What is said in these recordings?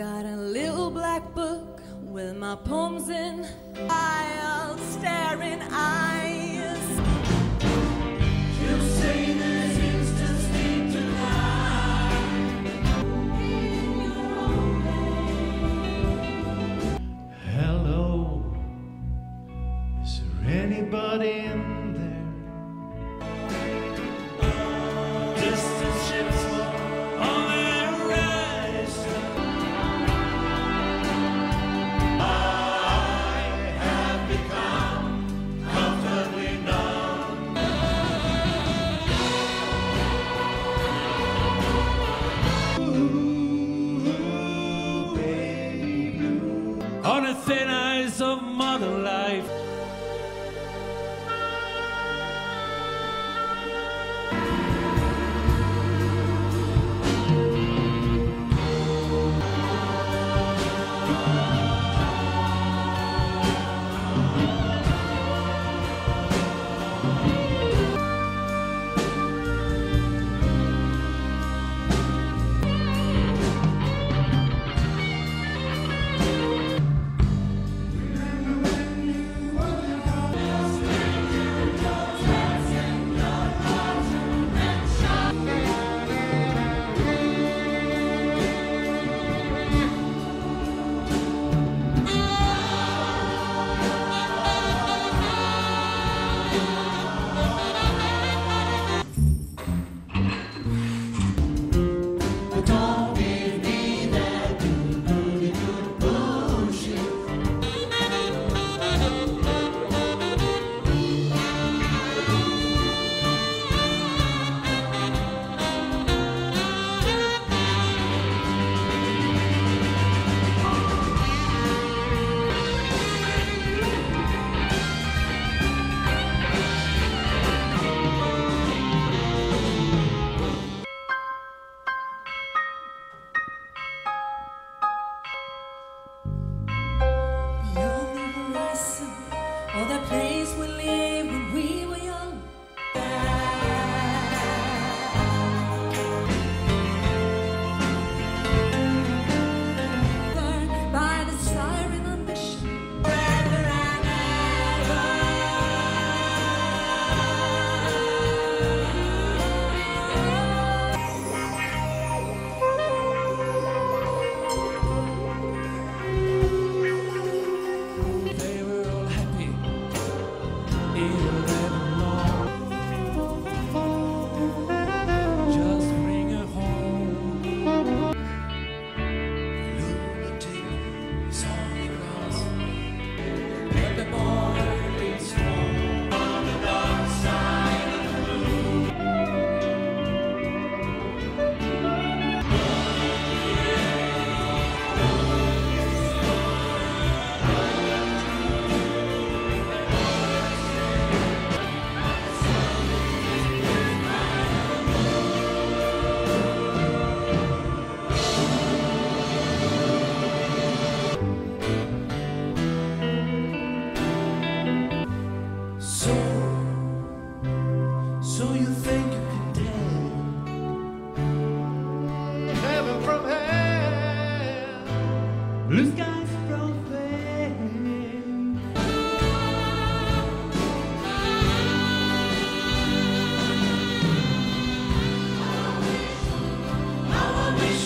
got a little black book with my poems in I'll staring eyes. You say. Hello, is there anybody in thin ice of mother life.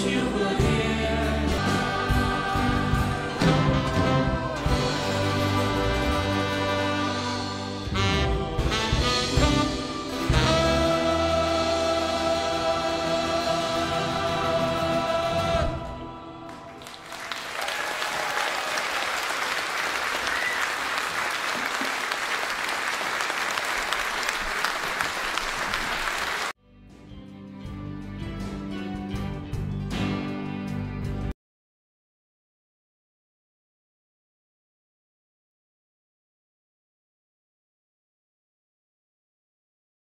you would.